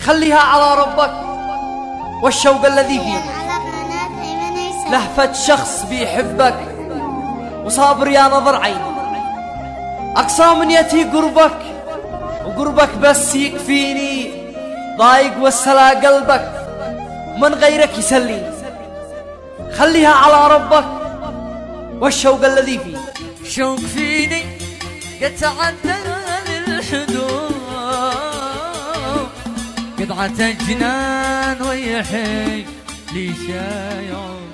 خليها على ربك. والشوق الذي فيك لهفة شخص بيحبك. وصابر يا نظر عيني أقصى من يتي قربك. وقربك بس يكفيني. ضايق وسلا قلبك. من غيرك يسليني. خليها على ربك. والشوق الذي فيك شوق فيني. يتعدى الحدود قطعة جنان ويحيي لي شايعون